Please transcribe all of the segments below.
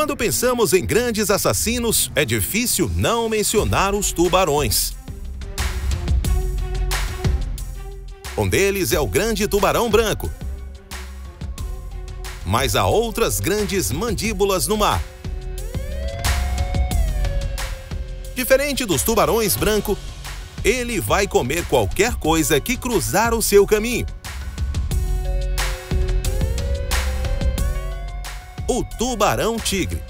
Quando pensamos em grandes assassinos, é difícil não mencionar os tubarões. Um deles é o grande tubarão branco. Mas há outras grandes mandíbulas no mar. Diferente dos tubarões branco, ele vai comer qualquer coisa que cruzar o seu caminho. O tubarão-tigre.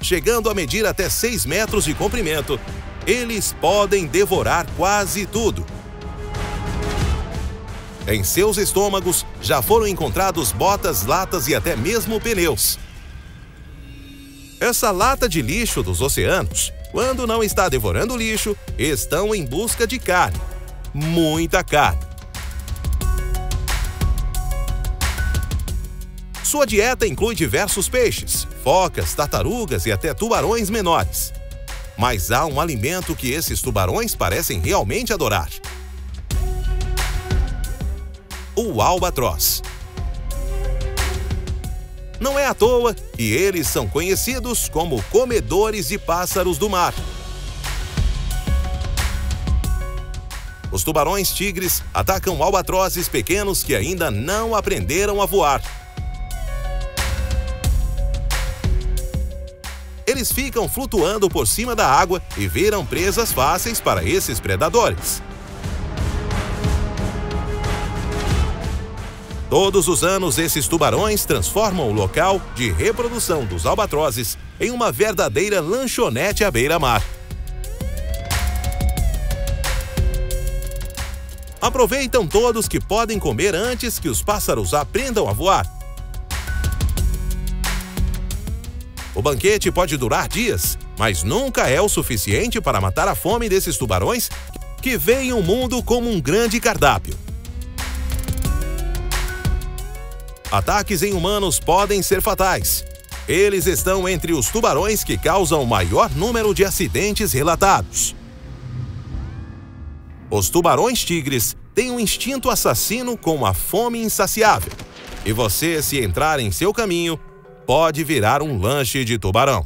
Chegando a medir até 6 metros de comprimento, eles podem devorar quase tudo. Em seus estômagos já foram encontrados botas, latas e até mesmo pneus. Essa lata de lixo dos oceanos, quando não está devorando lixo, estão em busca de carne. Muita carne. Sua dieta inclui diversos peixes, focas, tartarugas e até tubarões menores. Mas há um alimento que esses tubarões parecem realmente adorar: o albatroz. Não é à toa que eles são conhecidos como comedores de pássaros do mar. Os tubarões tigres atacam albatrozes pequenos que ainda não aprenderam a voar. Eles ficam flutuando por cima da água e viram presas fáceis para esses predadores. Todos os anos, esses tubarões transformam o local de reprodução dos albatrozes em uma verdadeira lanchonete à beira-mar. Aproveitam todos que podem comer antes que os pássaros aprendam a voar O banquete pode durar dias, mas nunca é o suficiente para matar a fome desses tubarões que veem o mundo como um grande cardápio. Ataques em humanos podem ser fatais. Eles estão entre os tubarões que causam o maior número de acidentes relatados. Os tubarões-tigres têm um instinto assassino com uma fome insaciável. E você, se entrar em seu caminho, pode virar um lanche de tubarão.